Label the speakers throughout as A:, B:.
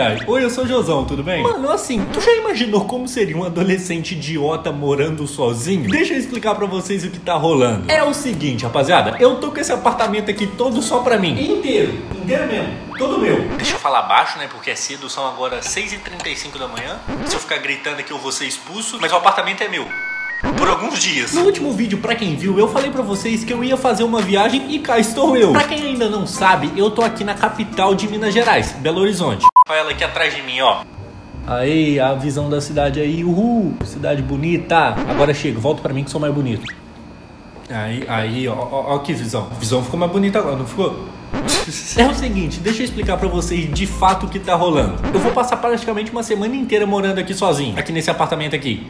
A: Ai. Oi, eu sou o Josão, tudo bem? Mano, assim, tu já imaginou como seria um adolescente idiota morando sozinho? Deixa eu explicar pra vocês o que tá rolando. É o seguinte, rapaziada, eu tô com esse apartamento aqui todo só pra mim. Inteiro, inteiro mesmo, todo meu. Deixa eu falar baixo, né, porque é cedo, são agora 6h35 da manhã. Se eu ficar gritando aqui eu vou ser expulso, mas o apartamento é meu por alguns dias. No último vídeo, pra quem viu, eu falei pra vocês que eu ia fazer uma viagem e cá estou eu. Pra quem ainda não sabe, eu tô aqui na capital de Minas Gerais, Belo Horizonte. Olha ela aqui atrás de mim, ó. Aí, a visão da cidade aí, uhul, cidade bonita. Agora chega, volta pra mim que sou mais bonito. Aí, aí, ó, ó, ó que visão. A visão ficou mais bonita agora, não ficou? É o seguinte, deixa eu explicar pra vocês de fato o que tá rolando. Eu vou passar praticamente uma semana inteira morando aqui sozinho, aqui nesse apartamento aqui.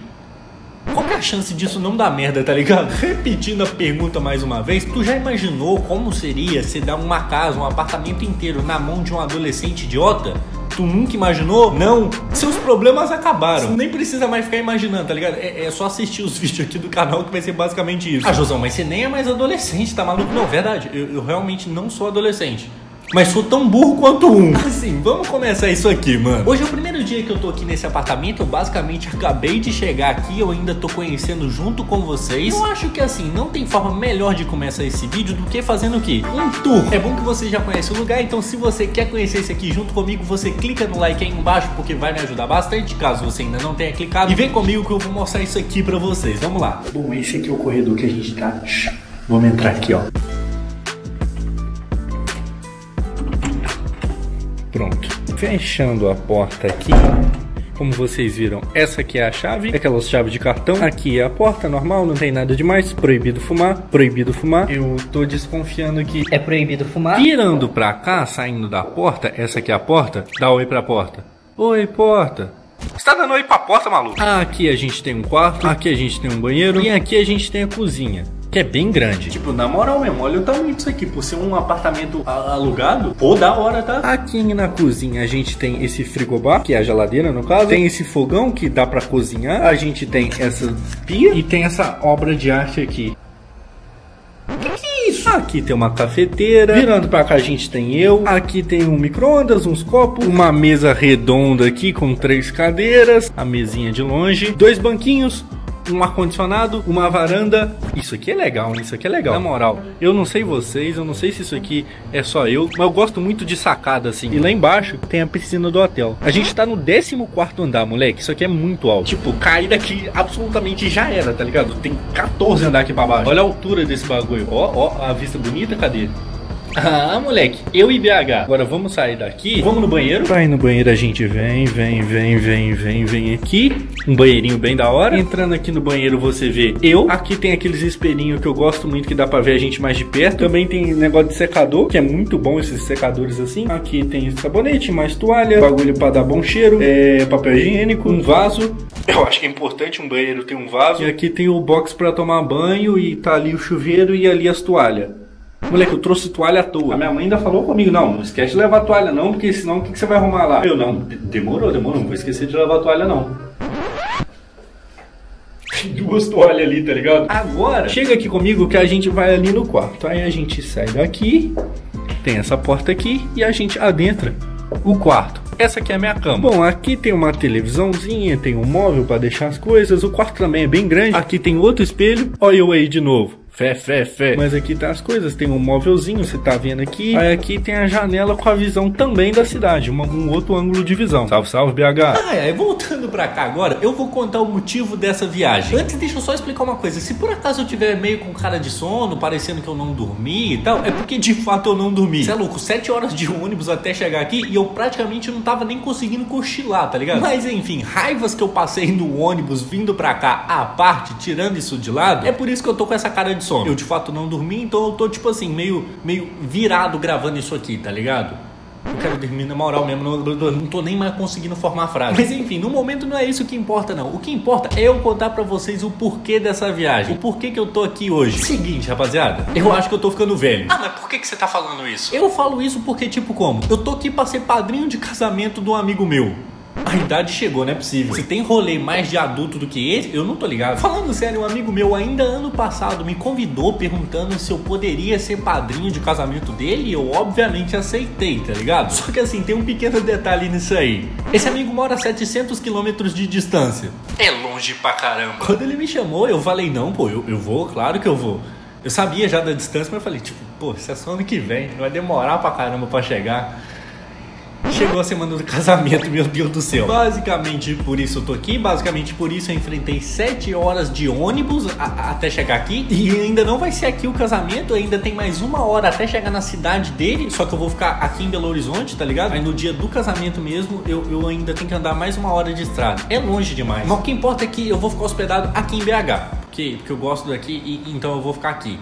A: Qual que é a chance disso não dar merda, tá ligado? Repetindo a pergunta mais uma vez, tu já imaginou como seria se dar uma casa, um apartamento inteiro na mão de um adolescente idiota? Tu nunca imaginou? Não. Seus problemas acabaram. Você nem precisa mais ficar imaginando, tá ligado? É, é, só assistir os vídeos aqui do canal que vai ser basicamente isso. Ah, Josão, mas você nem é mais adolescente, tá maluco? Não, verdade. Eu, eu realmente não sou adolescente mas sou tão burro quanto um. Assim, vamos começar isso aqui, mano. Hoje é o primeiro dia que eu tô aqui nesse apartamento. Eu basicamente acabei de chegar aqui. Eu ainda tô conhecendo junto com vocês. Eu acho que assim, não tem forma melhor de começar esse vídeo do que fazendo o quê? Um tour. É bom que você já conhece o lugar, então se você quer conhecer esse aqui junto comigo, você clica no like aí embaixo porque vai me ajudar bastante, caso você ainda não tenha clicado. E vem comigo que eu vou mostrar isso aqui pra vocês. Vamos lá. Bom, esse aqui é o corredor que a gente tá. Vamos entrar aqui, ó. Pronto. Fechando a porta aqui. Como vocês viram, essa aqui é a chave, aquela chave de cartão. Aqui é a porta normal, não tem nada demais. Proibido fumar, proibido fumar. Eu tô desconfiando que
B: é proibido fumar.
A: Virando pra cá, saindo da porta, essa aqui é a porta. Dá oi pra porta. Oi, porta. Você tá dando oi pra porta, maluco? Aqui a gente tem um quarto, aqui a gente tem um banheiro e aqui a gente tem a cozinha que é bem grande. Tipo, na moral mesmo, olha o tamanho disso aqui. Por ser um apartamento alugado, pô, da hora, tá? Aqui na cozinha a gente tem esse frigobar, que é a geladeira no caso. Tem esse fogão que dá pra cozinhar. A gente tem essa pia e tem essa obra de arte aqui. Que que isso? Aqui tem uma cafeteira. Virando pra cá a gente tem eu. Aqui tem um micro-ondas, uns copos. Uma mesa redonda aqui com três cadeiras. A mesinha de longe. Dois banquinhos um ar-condicionado, uma varanda. Isso aqui é legal? Isso aqui é legal. Na moral, eu não sei vocês, eu não sei se isso aqui é só eu, mas eu gosto muito de sacada assim. E lá embaixo tem a piscina do hotel. A gente tá no 14 andar, moleque. Isso aqui é muito alto. Tipo, cair daqui absolutamente já era, tá ligado? Tem 14 andar aqui pra baixo. Olha a altura desse bagulho. Ó, ó, a vista bonita, cadê? Ah, moleque, eu e BH. Agora vamos sair daqui. Vamos no banheiro. Ir no banheiro a gente vem, vem, vem, vem, vem, vem aqui. Um banheirinho bem da hora. Entrando aqui no banheiro você vê eu. Aqui tem aqueles espelhinhos que eu gosto muito que dá pra ver a gente mais de perto. Também tem negócio de secador, que é muito bom esses secadores assim. Aqui tem sabonete, mais toalha, bagulho pra dar bom cheiro, é, papel higiênico, um vaso. Eu acho que é importante um banheiro ter um vaso. E aqui tem o box pra tomar banho e tá ali o chuveiro e ali as toalhas. Moleque, eu trouxe toalha à toa. A minha mãe ainda falou comigo: não, não esquece de levar toalha, não, porque senão o que, que você vai arrumar lá? Eu não, demorou, demorou, não vou esquecer de levar toalha, não. Tem duas toalhas ali, tá ligado? Agora, chega aqui comigo que a gente vai ali no quarto. Aí a gente sai daqui, tem essa porta aqui e a gente adentra o quarto. Essa aqui é a minha cama. Bom, aqui tem uma televisãozinha, tem um móvel para deixar as coisas. O quarto também é bem grande. Aqui tem outro espelho. Olha eu aí de novo. Fé, fé, fé. Mas aqui tá as coisas. Tem um móvelzinho, você tá vendo aqui. Aí aqui tem a janela com a visão também da cidade. Uma, um outro ângulo de visão. Salve, salve, BH. Ah, é. Voltando pra cá agora, eu vou contar o motivo dessa viagem. Antes, deixa eu só explicar uma coisa. Se por acaso eu tiver meio com cara de sono, parecendo que eu não dormi e tal, é porque de fato eu não dormi. Você é louco? Sete horas de ônibus até chegar aqui e eu praticamente não tava nem conseguindo cochilar, tá ligado? Mas enfim, raivas que eu passei no ônibus vindo pra cá, à parte, tirando isso de lado, é por isso que eu tô com essa cara de sono. Eu de fato não dormi, então eu tô tipo assim, meio, meio virado gravando isso aqui, tá ligado? Eu quero dormir na moral mesmo, não, não tô nem mais conseguindo formar frase. Mas enfim, no momento não é isso que importa, não. O que importa é eu contar pra vocês o porquê dessa viagem. O porquê que eu tô aqui hoje. Seguinte, rapaziada, eu acho que eu tô ficando velho. Ah, mas por que, que você tá falando isso? Eu falo isso porque, tipo, como? Eu tô aqui pra ser padrinho de casamento de um amigo meu. A idade chegou, não é possível. Se tem rolê mais de adulto do que esse, eu não tô ligado. Falando sério, um amigo meu ainda ano passado me convidou perguntando se eu poderia ser padrinho de casamento dele e eu obviamente aceitei, tá ligado? Só que assim, tem um pequeno detalhe nisso aí. Esse amigo mora a 700 quilômetros de distância. É longe pra caramba. Quando ele me chamou, eu falei, não, pô, eu, eu vou, claro que eu vou. Eu sabia já da distância, mas eu falei, tipo, pô, isso é só ano que vem, vai demorar pra caramba pra chegar. Chegou a semana do casamento, meu Deus do céu. Basicamente por isso eu tô aqui, basicamente por isso eu enfrentei 7 horas de ônibus a, até chegar aqui. E ainda não vai ser aqui o casamento, ainda tem mais uma hora até chegar na cidade dele. Só que eu vou ficar aqui em Belo Horizonte, tá ligado? Aí no dia do casamento mesmo, eu, eu ainda tenho que andar mais uma hora de estrada. É longe demais. Mas o que importa é que eu vou ficar hospedado aqui em BH. Porque, porque eu gosto daqui e então eu vou ficar aqui.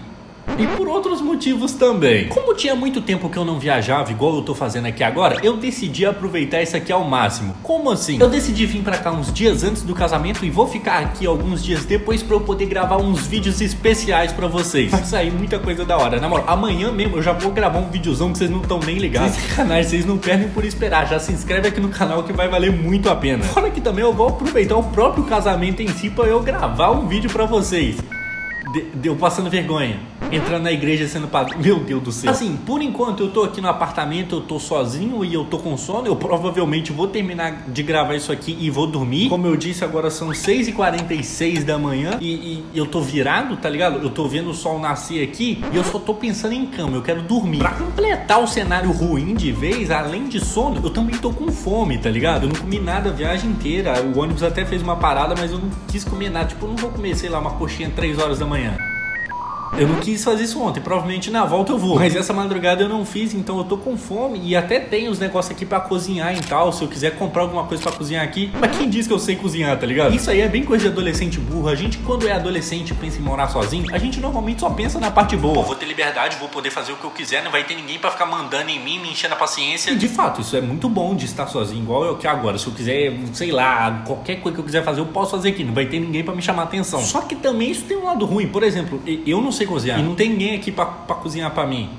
A: E por outros motivos também. Como tinha muito tempo que eu não viajava, igual eu tô fazendo aqui agora, eu decidi aproveitar isso aqui ao máximo. Como assim? Eu decidi vir para cá uns dias antes do casamento e vou ficar aqui alguns dias depois para eu poder gravar uns vídeos especiais para vocês. Vai sair muita coisa da hora. Na moral, amanhã mesmo eu já vou gravar um videozão que vocês não estão nem ligados. Sem sacanagem, vocês não perdem por esperar. Já se inscreve aqui no canal que vai valer muito a pena. Fora que também eu vou aproveitar o próprio casamento em si para eu gravar um vídeo para vocês. Deu passando vergonha entrando na igreja sendo padre. Meu Deus do céu. Assim, por enquanto eu tô aqui no apartamento, eu tô sozinho e eu tô com sono. Eu provavelmente vou terminar de gravar isso aqui e vou dormir. Como eu disse, agora são 6h46 da manhã e, e, eu tô virado, tá ligado? Eu tô vendo o sol nascer aqui e eu só tô pensando em cama. Eu quero dormir. Pra completar o cenário ruim de vez, além de sono, eu também tô com fome, tá ligado? Eu não comi nada a viagem inteira. O ônibus até fez uma parada, mas eu não quis comer nada. Tipo, eu não vou comer, sei lá, uma coxinha 3 horas da manhã. Eu não quis fazer isso ontem, provavelmente na volta eu vou. Mas essa madrugada eu não fiz, então eu tô com fome e até tem os negócios aqui para cozinhar e tal. Se eu quiser comprar alguma coisa para cozinhar aqui. Mas quem diz que eu sei cozinhar, tá ligado? Isso aí é bem coisa de adolescente burro. A gente, quando é adolescente pensa em morar sozinho, a gente normalmente só pensa na parte boa. Pô, vou ter liberdade, vou poder fazer o que eu quiser, não vai ter ninguém para ficar mandando em mim, me enchendo a paciência. E de fato, isso é muito bom de estar sozinho, igual eu que agora. Se eu quiser, sei lá, qualquer coisa que eu quiser fazer, eu posso fazer aqui. Não vai ter ninguém para me chamar atenção. Só que também isso tem um lado ruim. Por exemplo, eu não sei cozinhar e não tem ninguém aqui para cozinhar para mim.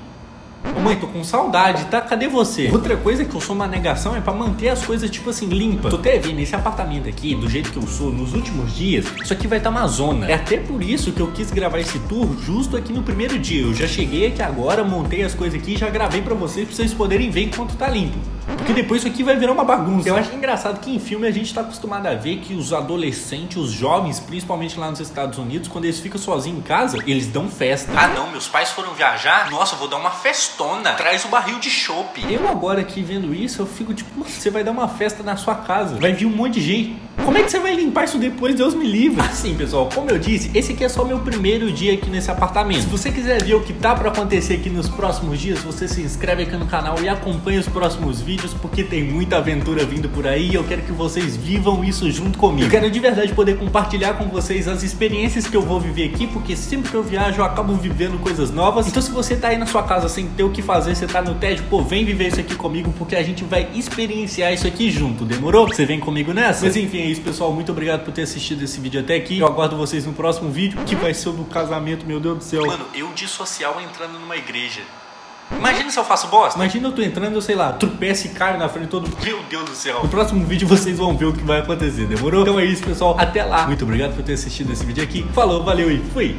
A: Mãe, tô com saudade, tá? Cadê você? Outra coisa que eu sou uma negação é para manter as coisas, tipo assim, limpas. Tô até vendo esse apartamento aqui, do jeito que eu sou, nos últimos dias, isso aqui vai estar tá uma zona. É até por isso que eu quis gravar esse tour justo aqui no primeiro dia. Eu já cheguei aqui agora, montei as coisas aqui já gravei para vocês, pra vocês poderem ver enquanto tá limpo. Porque depois isso aqui vai virar uma bagunça. Eu acho engraçado que em filme a gente tá acostumado a ver que os adolescentes, os jovens, principalmente lá nos Estados Unidos, quando eles ficam sozinhos em casa, eles dão festa. Ah não, meus pais foram viajar? Nossa, vou dar uma festona. Traz o um barril de chopp. Eu agora aqui vendo isso, eu fico tipo, você vai dar uma festa na sua casa. Vai vir um monte de gente. Como é que você vai limpar isso depois? Deus me livre. Assim, pessoal, como eu disse, esse aqui é só meu primeiro dia aqui nesse apartamento. Se você quiser ver o que tá para acontecer aqui nos próximos dias, você se inscreve aqui no canal e acompanha os próximos vídeos, porque tem muita aventura vindo por aí e eu quero que vocês vivam isso junto comigo. Eu quero de verdade poder compartilhar com vocês as experiências que eu vou viver aqui, porque sempre que eu viajo eu acabo vivendo coisas novas. Então se você tá aí na sua casa sem ter o que fazer, você tá no TED, pô, vem viver isso aqui comigo, porque a gente vai experienciar isso aqui junto, demorou? Você vem comigo nessa? Mas enfim, é isso, pessoal. Muito obrigado por ter assistido esse vídeo até aqui. Eu aguardo vocês no próximo vídeo, que vai ser o do casamento, meu Deus do céu. Mano, eu de social entrando numa igreja. Imagina se eu faço bosta. Imagina eu tô entrando, eu sei lá, tropeço e caio na frente todo Meu Deus do céu. No próximo vídeo vocês vão ver o que vai acontecer, demorou? Então é isso, pessoal. Até lá. Muito obrigado por ter assistido esse vídeo aqui. Falou, valeu e fui.